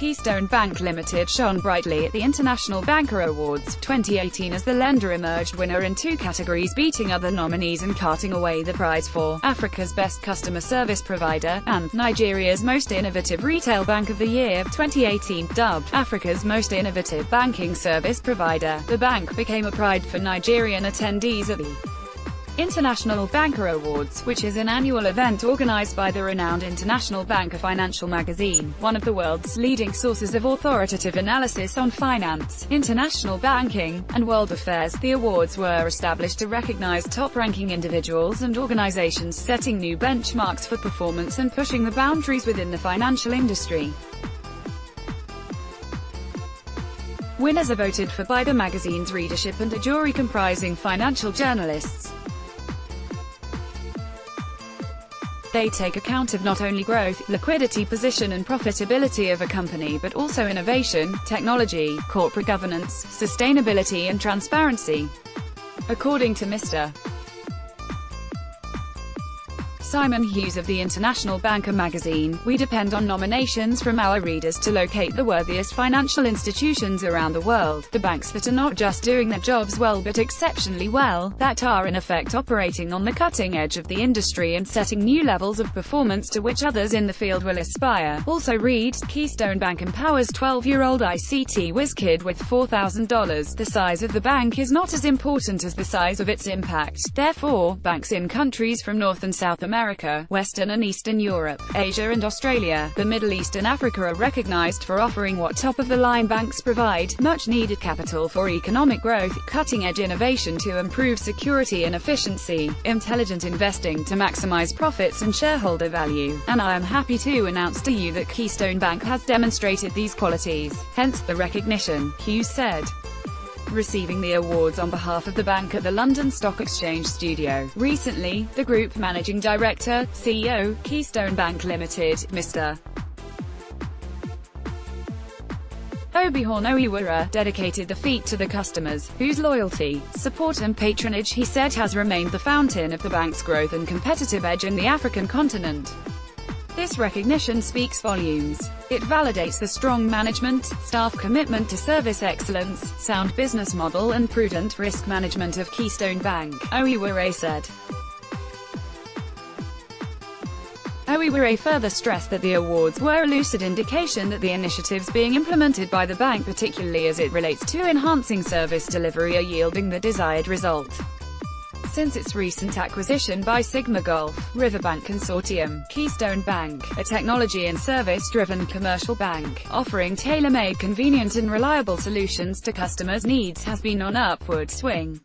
Keystone Bank Limited shone brightly at the International Banker Awards 2018 as the lender emerged winner in two categories beating other nominees and carting away the prize for Africa's Best Customer Service Provider and Nigeria's Most Innovative Retail Bank of the Year 2018. Dubbed Africa's Most Innovative Banking Service Provider, the bank became a pride for Nigerian attendees at the International Banker Awards, which is an annual event organized by the renowned International Banker Financial Magazine, one of the world's leading sources of authoritative analysis on finance, international banking, and world affairs. The awards were established to recognize top-ranking individuals and organizations setting new benchmarks for performance and pushing the boundaries within the financial industry. Winners are voted for by the magazine's readership and a jury comprising financial journalists. They take account of not only growth, liquidity position and profitability of a company but also innovation, technology, corporate governance, sustainability and transparency. According to Mr. Simon Hughes of the International Banker magazine, we depend on nominations from our readers to locate the worthiest financial institutions around the world, the banks that are not just doing their jobs well but exceptionally well, that are in effect operating on the cutting edge of the industry and setting new levels of performance to which others in the field will aspire. Also read, Keystone Bank empowers 12-year-old ICT whiz kid with $4,000. The size of the bank is not as important as the size of its impact. Therefore, banks in countries from North and South America America, Western and Eastern Europe, Asia and Australia, the Middle East and Africa are recognized for offering what top-of-the-line banks provide, much-needed capital for economic growth, cutting-edge innovation to improve security and efficiency, intelligent investing to maximize profits and shareholder value. And I am happy to announce to you that Keystone Bank has demonstrated these qualities, hence the recognition, Hughes said receiving the awards on behalf of the bank at the London Stock Exchange studio. Recently, the group managing director, CEO, Keystone Bank Limited, Mr. Obeahon Ohiwerei, dedicated the feat to the customers, whose loyalty, support and patronage he said has remained the fountain of the bank's growth and competitive edge in the African continent. This recognition speaks volumes. It validates the strong management, staff commitment to service excellence, sound business model and prudent risk management of Keystone Bank, Ohiwerei said. Ohiwerei further stressed that the awards were a lucid indication that the initiatives being implemented by the bank particularly as it relates to enhancing service delivery are yielding the desired result since its recent acquisition by Sigma Golf, Riverbank Consortium, Keystone Bank, a technology and service-driven commercial bank, offering tailor-made convenient and reliable solutions to customers' needs has been on upward swing.